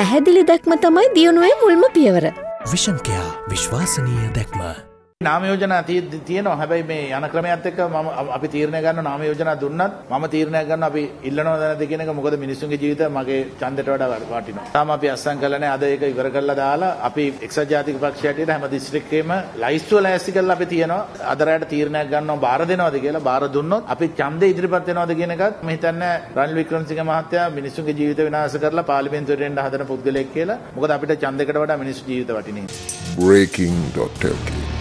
පැහැදිලි දැක්ම තමයි දියුණුවේ මුල්ම පියවර. විෂන්කයා විශ්වාසනීය දැක්ම. නාම යෝජනා තිය- තියෙනවා හැබැයි මේ යන ක්‍රමයත් එක්ක මම අපි තීරණය ගන්න නාම යෝජනා දුන්නත් මම තීරණයක් ගන්න අපි ඉල්ලනවද නැද්ද කියන එක මොකද මිනිස්සුන්ගේ ජීවිත මගේ ඡන්දයට වඩා වටිනවා. තාම අපි අස්සම් කළා නැහැ අද ඒක ඉවර කරලා දාලා අපි එක්සත් ජාතික පක්ෂය හැටියට හැම දිස්ත්‍රික්කෙම ලයිස්තුව ලෑස්ති කරලා අපි තියෙනවා අද රාට තීරණයක් ගන්නවා බාර දෙනවද කියලා බාර දුන්නොත් අපි ඡන්දේ ඉදිරිපත් වෙනවද කියන එකත් මම හිතන්නේ රනිල් වික්‍රමසිංහ මහත්තයා මිනිස්සුන්ගේ ජීවිත විනාශ කරලා පාර්ලිමේන්තුවට එන්න හදන පුද්ගලයෙක් කියලා. මොකද අපිට ඡන්දයකට වඩා මිනිස්සු ජීවිත වටිනේ. breaking.lk